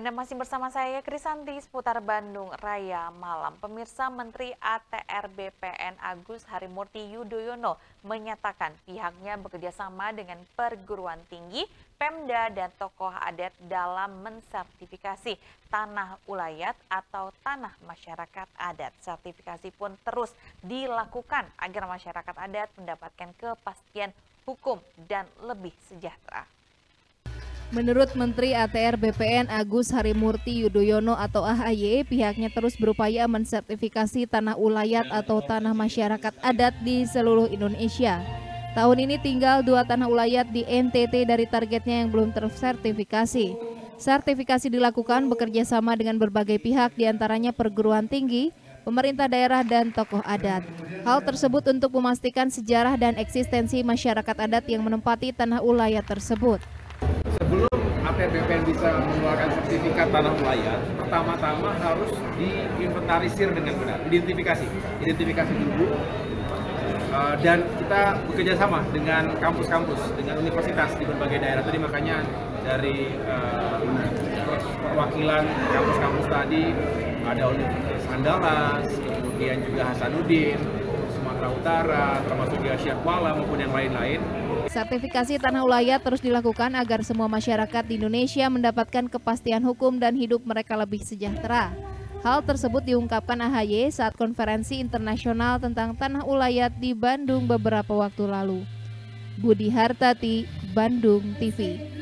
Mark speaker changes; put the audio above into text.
Speaker 1: Anda masih bersama saya Krisanti seputar Bandung Raya Malam. Pemirsa Menteri ATR BPN Agus Harimurti Yudhoyono menyatakan pihaknya bekerjasama dengan perguruan tinggi, Pemda dan tokoh adat dalam mensertifikasi tanah ulayat atau tanah masyarakat adat. Sertifikasi pun terus dilakukan agar masyarakat adat mendapatkan kepastian hukum dan lebih sejahtera.
Speaker 2: Menurut Menteri ATR BPN Agus Harimurti Yudhoyono atau AHY, pihaknya terus berupaya mensertifikasi tanah ulayat atau tanah masyarakat adat di seluruh Indonesia. Tahun ini tinggal dua tanah ulayat di NTT dari targetnya yang belum tersertifikasi. Sertifikasi dilakukan bekerja sama dengan berbagai pihak di antaranya perguruan tinggi, pemerintah daerah, dan tokoh adat. Hal tersebut untuk memastikan sejarah dan eksistensi masyarakat adat yang menempati tanah ulayat tersebut
Speaker 3: ATBPN bisa mengeluarkan sertifikat tanah ulayat, pertama-tama harus diinventarisir dengan benar, identifikasi, identifikasi dulu, uh, dan kita bekerja sama dengan kampus-kampus, dengan universitas di berbagai daerah. Tadi makanya dari uh, perwakilan kampus-kampus tadi ada Universitas Andalas, kemudian juga Hasanuddin, Sumatera Utara, termasuk di Asia Kuala maupun yang lain-lain.
Speaker 2: Sertifikasi tanah ulayat terus dilakukan agar semua masyarakat di Indonesia mendapatkan kepastian hukum dan hidup mereka lebih sejahtera. Hal tersebut diungkapkan AHY saat konferensi internasional tentang tanah ulayat di Bandung beberapa waktu lalu. Budi Hartati, Bandung TV.